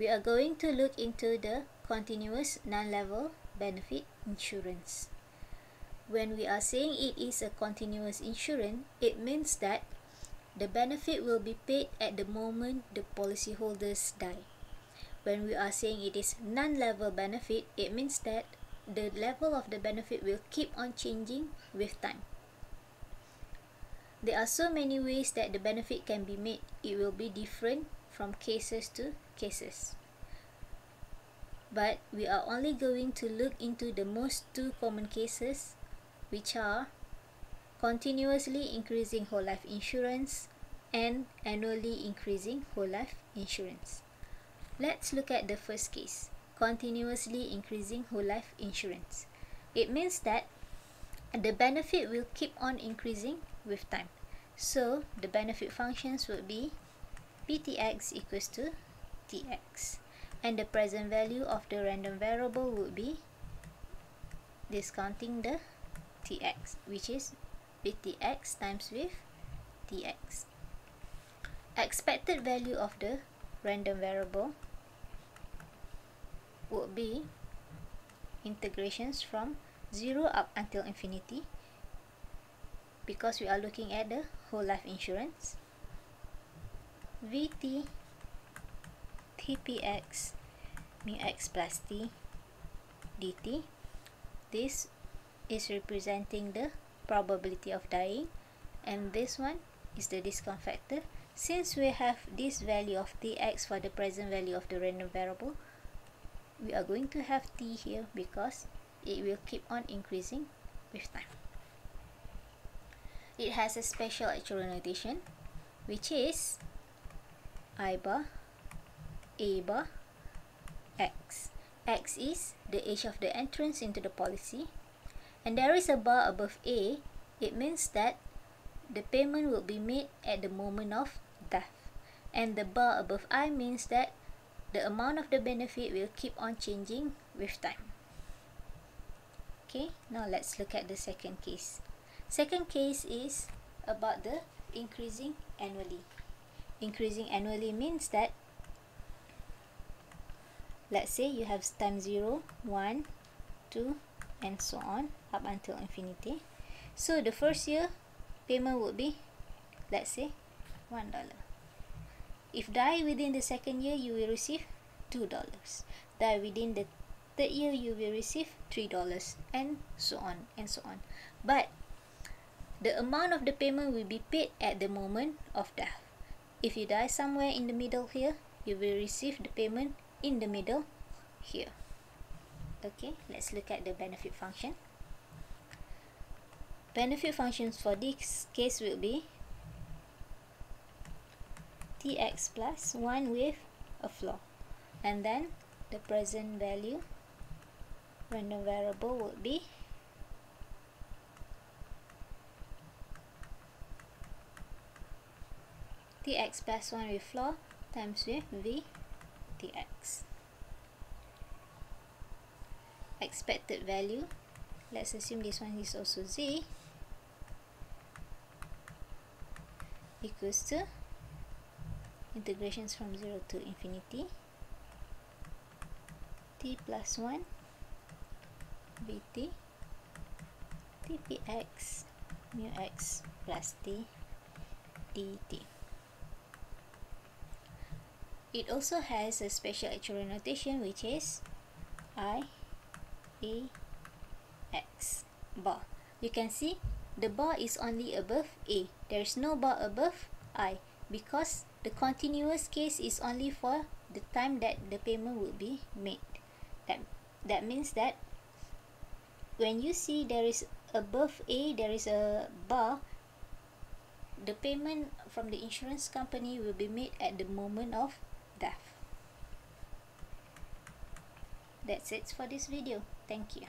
we are going to look into the continuous non-level benefit insurance. When we are saying it is a continuous insurance, it means that the benefit will be paid at the moment the policyholders die. When we are saying it is non-level benefit, it means that the level of the benefit will keep on changing with time. There are so many ways that the benefit can be made. It will be different from cases to cases. But we are only going to look into the most two common cases which are continuously increasing whole life insurance and annually increasing whole life insurance. Let's look at the first case, continuously increasing whole life insurance. It means that the benefit will keep on increasing with time. So the benefit functions would be PTX equals to TX. And the present value of the random variable would be discounting the TX, which is PTX times with TX. Expected value of the random variable would be integrations from 0 up until infinity because we are looking at the whole life insurance vt tpx mu x plus t dt this is representing the probability of dying and this one is the discount factor. Since we have this value of tx for the present value of the random variable we are going to have t here because it will keep on increasing with time. It has a special actuarial notation which is I bar A bar X. X is the age of the entrance into the policy and there is a bar above A it means that the payment will be made at the moment of death and the bar above I means that the amount of the benefit will keep on changing with time. Okay, now let's look at the second case. Second case is about the increasing annually. Increasing annually means that let's say you have time 0, 1, 2 and so on up until infinity. So the first year payment would be let's say $1. If die within the second year you will receive $2. Die within the third year you will receive $3 and so on and so on. But the amount of the payment will be paid at the moment of death. If you die somewhere in the middle here, you will receive the payment in the middle here. Okay, let's look at the benefit function. Benefit functions for this case will be tx plus 1 with a floor. And then the present value random variable would be tx plus 1 with floor times with v tx. Expected value, let's assume this one is also z, equals to integrations from 0 to infinity t plus 1 vt tpx mu x plus t dt. It also has a special actuarial notation which is I A X bar. You can see the bar is only above A. There is no bar above I because the continuous case is only for the time that the payment will be made. That, that means that when you see there is above A there is a bar the payment from the insurance company will be made at the moment of death. That's it for this video. Thank you.